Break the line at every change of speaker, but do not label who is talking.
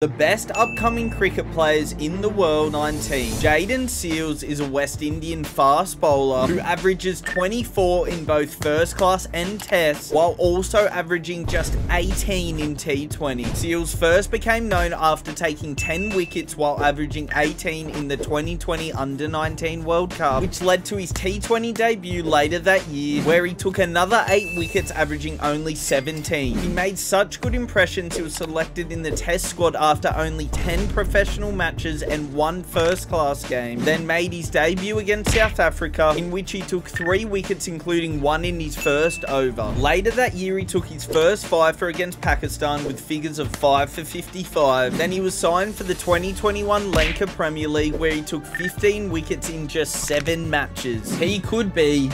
The best upcoming cricket players in the world 19. Jayden Seales is a West Indian fast bowler who averages 24 in both first class and tests while also averaging just 18 in T20. Seales first became known after taking 10 wickets while averaging 18 in the 2020 Under-19 World Cup which led to his T20 debut later that year where he took another 8 wickets averaging only 17. He made such good impressions he was selected in the test squad after only 10 professional matches and one first class game, then made his debut against South Africa, in which he took three wickets, including one in his first over. Later that year, he took his first fifer against Pakistan with figures of 5 for 55. Then he was signed for the 2021 Lanka Premier League, where he took 15 wickets in just 7 matches. He could be